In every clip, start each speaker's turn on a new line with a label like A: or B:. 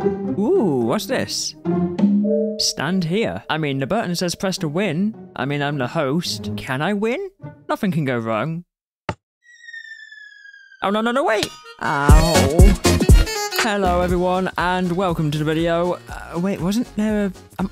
A: Ooh, what's this? Stand here. I mean, the button says press to win. I mean, I'm the host. Can I win? Nothing can go wrong. Oh, no, no, no, wait! Ow. Hello, everyone, and welcome to the video. Uh, wait, wasn't there a... Um,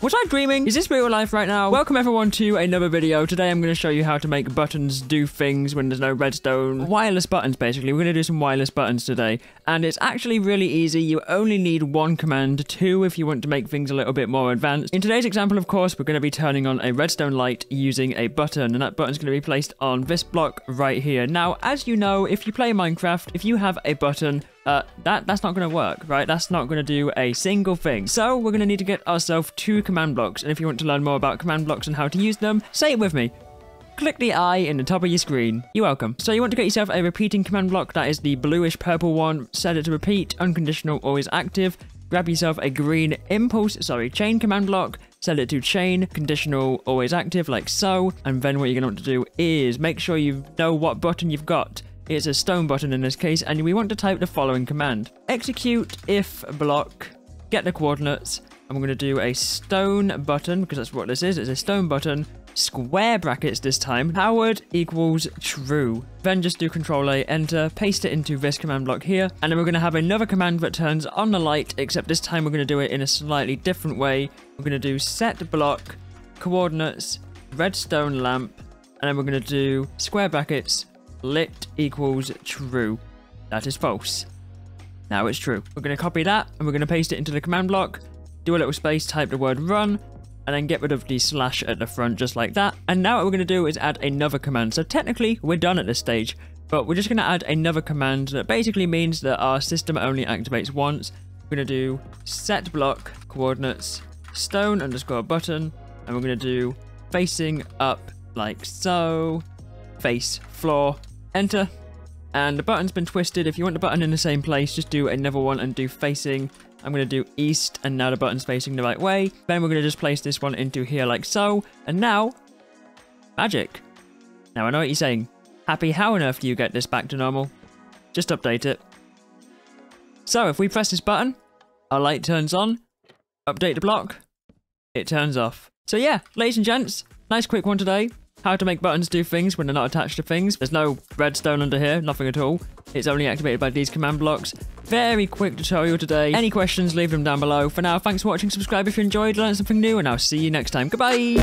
A: was I dreaming? Is this real life right now? Welcome everyone to another video. Today I'm going to show you how to make buttons do things when there's no redstone. Wireless buttons, basically. We're going to do some wireless buttons today. And it's actually really easy. You only need one command, two if you want to make things a little bit more advanced. In today's example, of course, we're going to be turning on a redstone light using a button. And that button's going to be placed on this block right here. Now, as you know, if you play Minecraft, if you have a button uh, that that's not going to work, right? That's not going to do a single thing. So we're going to need to get ourselves two command blocks. And if you want to learn more about command blocks and how to use them, say it with me. Click the eye in the top of your screen. You're welcome. So you want to get yourself a repeating command block. That is the bluish purple one. Set it to repeat, unconditional, always active. Grab yourself a green impulse, sorry, chain command block. Set it to chain, conditional, always active, like so. And then what you're going to want to do is make sure you know what button you've got. It's a stone button in this case, and we want to type the following command. Execute if block, get the coordinates, we're going to do a stone button, because that's what this is, it's a stone button, square brackets this time, powered equals true. Then just do Control A, enter, paste it into this command block here, and then we're going to have another command that turns on the light, except this time we're going to do it in a slightly different way. We're going to do set block, coordinates, redstone lamp, and then we're going to do square brackets, lit equals true. That is false. Now it's true. We're going to copy that and we're going to paste it into the command block, do a little space, type the word run, and then get rid of the slash at the front just like that. And now what we're going to do is add another command. So technically we're done at this stage, but we're just going to add another command that basically means that our system only activates once. We're going to do set block coordinates stone underscore button, and we're going to do facing up like so, face floor enter. And the button's been twisted. If you want the button in the same place, just do another one and do facing. I'm going to do east, and now the button's facing the right way. Then we're going to just place this one into here like so. And now, magic. Now I know what you're saying. Happy, how on earth do you get this back to normal? Just update it. So if we press this button, our light turns on. Update the block, it turns off. So yeah, ladies and gents, nice quick one today how to make buttons do things when they're not attached to things. There's no redstone under here, nothing at all. It's only activated by these command blocks. Very quick tutorial today. Any questions, leave them down below. For now, thanks for watching, subscribe if you enjoyed, learned something new, and I'll see you next time. Goodbye!